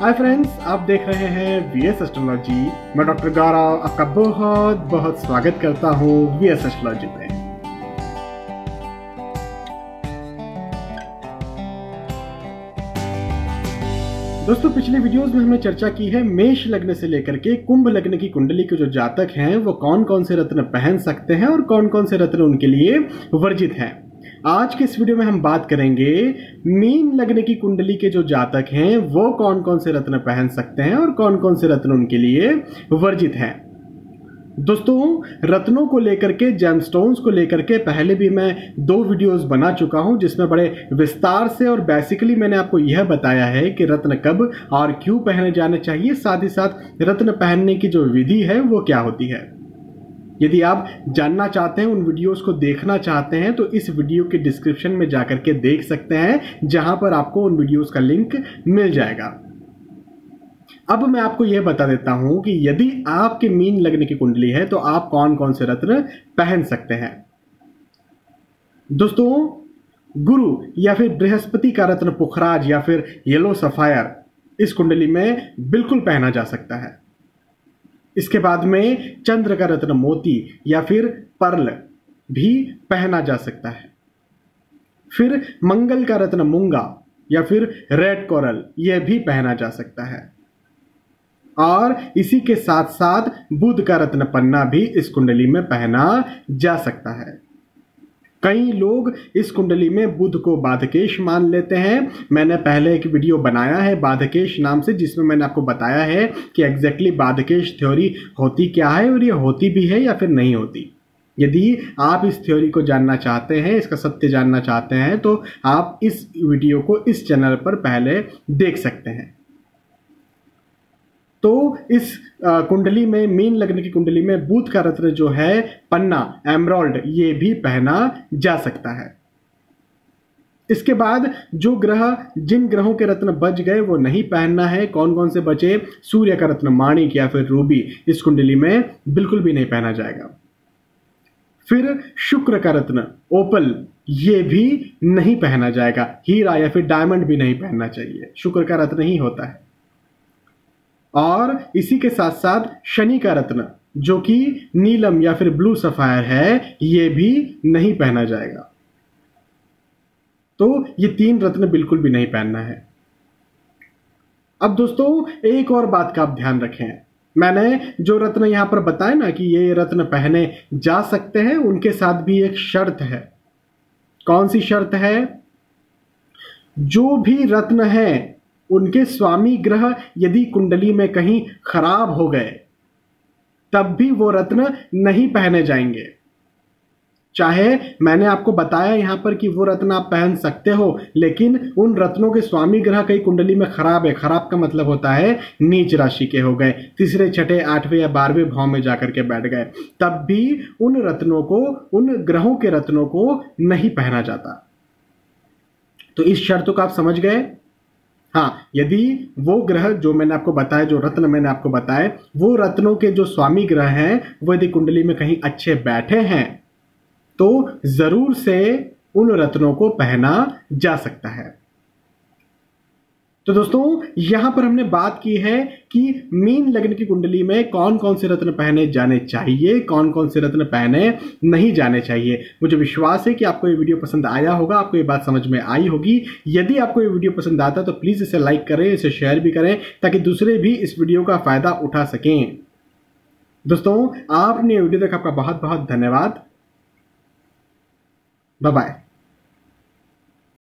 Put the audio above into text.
Hi friends आप देख रहे हैं वी एस एस्ट्रोलॉजी मैं डॉक्टर गौरव आपका बहुत बहुत स्वागत करता हूँ वी एस एस्ट्रोलॉजी में दोस्तों, पिछले वीडियोस में हमने चर्चा की है मेष लग्न से लेकर के कुंभ लग्न की कुंडली के जो जातक हैं, वो कौन कौन से रत्न पहन सकते हैं और कौन कौन से रत्न उनके लिए वर्जित हैं। आज के इस वीडियो में हम बात करेंगे, मीन लग्न की कुंडली के जो जातक हैं, वो कौन कौन से रत्न पहन सकते हैं और कौन कौन से रत्न उनके लिए वर्जित हैं। दोस्तों, रत्नों को लेकर के जेमस्टोन्स को लेकर के पहले भी मैं दो वीडियोस बना चुका हूँ, जिसमें बड़े विस्तार से और बेसिकली मैंने आपको यह बताया है कि रत्न कब और क्यों पहने जाने चाहिए, साथ ही साथ रत्न पहनने की जो विधि है, वो क्या होती है। यदि आप जानना चाहते हैं, उन वीडियोस को देखना चाहते हैं तो इस वीडियो के डिस्क्रिप्शन में जाकर के देख सकते हैं, जहाँ पर आपको उन वीडियोस का लिंक मिल जाएगा। अब मैं आपको यह बता देता हूँ कि यदि आपके मीन लगने की कुंडली है तो आप कौन कौन से रत्न पहन सकते हैं? दोस्तों, गुरु या फिर बृहस्पति का रत्न पुखराज या फिर येलो सफायर इस कुंडली में बिल्कुल पहना जा सकता है। इसके बाद में चंद्र का रत्न मोती या फिर पर्ल भी पहना जा सकता है। फिर मंगल का रत्न मूँगा या फिर रेड कोरल, यह भी पहना जा सकता है। और इसी के साथ साथ बुध का रत्न पन्ना भी इस कुंडली में पहना जा सकता है। कई लोग इस कुंडली में बुध को बाधकेश मान लेते हैं। मैंने पहले एक वीडियो बनाया है बाधकेश नाम से, जिसमें मैंने आपको बताया है कि एग्जैक्टली बाधकेश थ्योरी होती क्या है और ये होती भी है या फिर नहीं होती। यदि आप इस थ्योरी को जानना चाहते हैं, इसका सत्य जानना चाहते हैं तो आप इस वीडियो को इस चैनल पर पहले देख सकते हैं। तो इस कुंडली में, मीन लग्न की कुंडली में बूथ का रत्न जो है, पन्ना, एमरोल्ड, ये भी पहना जा सकता है। इसके बाद जो ग्रह, जिन ग्रहों के रत्न बच गए, वो नहीं पहनना है। कौन कौन से बचे? सूर्य का रत्न माणिक या फिर रूबी, इस कुंडली में बिल्कुल भी नहीं पहना जाएगा। फिर शुक्र का रत्न, ओपल, ये भी नहीं पहना जाएगा। हीरा या फिर डायमंड भी नहीं पहनना चाहिए। शुक्र का रत्न ही होता है। और इसी के साथ साथ शनि का रत्न, जो कि नीलम या फिर ब्लू सफायर है, ये भी नहीं पहना जाएगा। तो ये तीन रत्न बिल्कुल भी नहीं पहनना है। अब दोस्तों, एक और बात का आप ध्यान रखें। मैंने जो रत्न यहाँ पर बताए ना कि ये रत्न पहने जा सकते हैं, उनके साथ भी एक शर्त है। कौन सी शर्त है? जो भी रत्न है उनके स्वामी ग्रह यदि कुंडली में कहीं खराब हो गए, तब भी वो रत्न नहीं पहने जाएँगे। चाहे मैंने आपको बताया यहाँ पर कि वो रत्न आप पहन सकते हो, लेकिन उन रत्नों के स्वामी ग्रह कई कुंडली में खराब है। खराब का मतलब होता है नीच राशि के हो गए, तीसरे, छठे, आठवें या बारहवें भाव में जाकर के बैठ गए, तब भी उन रत्नों को, उन ग्रहों के रत्नों को नहीं पहना जाता। तो इस शर्त को आप समझ गए? हाँ यदि वो ग्रह जो मैंने आपको बताया, जो रत्न मैंने आपको बताए वो रत्नों के जो स्वामी ग्रह हैं, वो यदि कुंडली में कहीं अच्छे बैठे हैं तो ज़रूर से उन रत्नों को पहना जा सकता है। तो दोस्तों, यहाँ पर हमने बात की है कि मीन लग्न की कुंडली में कौन कौन से रत्न पहने जाने चाहिए कौन कौन से रत्न पहने नहीं जाने चाहिए। मुझे विश्वास है कि आपको ये वीडियो पसंद आया होगा, आपको ये बात समझ में आई होगी। यदि आपको ये वीडियो पसंद आता तो प्लीज़ इसे लाइक करें, इसे शेयर भी करें, ताकि दूसरे भी इस वीडियो का फ़ायदा उठा सकें। दोस्तों, आपने वीडियो देखा, आपका बहुत बहुत धन्यवाद। बाय